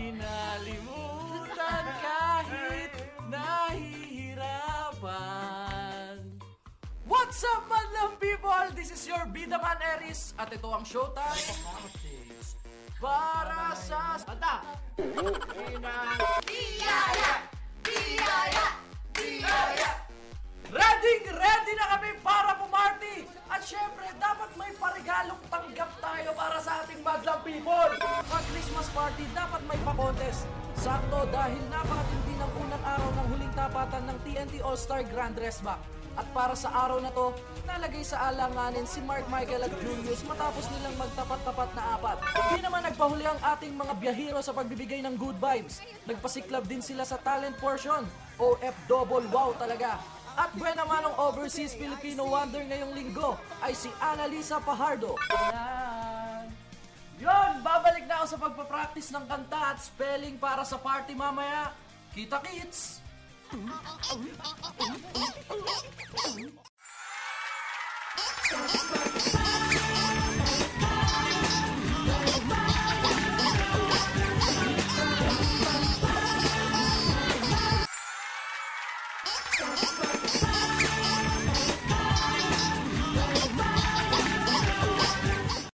kinalimutan kahit nahihirapan. What's up, madlang people? This is your Bida Man Eris at ito ang Showtime of. Para sa... Ata! Biyaya! Biyaya! Biyaya! Ready, ready na kami para pumarty! At syempre, dapat may parigalong madlang people! Pag Christmas party, dapat may pa-contest. Sakto dahil napakatindi ng unang araw ng huling tapatan ng TNT All-Star Grand Dress Back. At para sa araw na to, nalagay sa alanganin si Mark Michael at Julius matapos nilang magtapat-tapat na apat. Hindi naman nagpahuli ang ating mga biyahero sa pagbibigay ng good vibes. Nagpasiklab din sila sa talent portion. OF double wow talaga. At buwan naman ang overseas Filipino wonder ngayong linggo ay si Annalisa Pajardo. Yan! Sa pagpapractice ng kanta at spelling para sa party mamaya. Kita kits!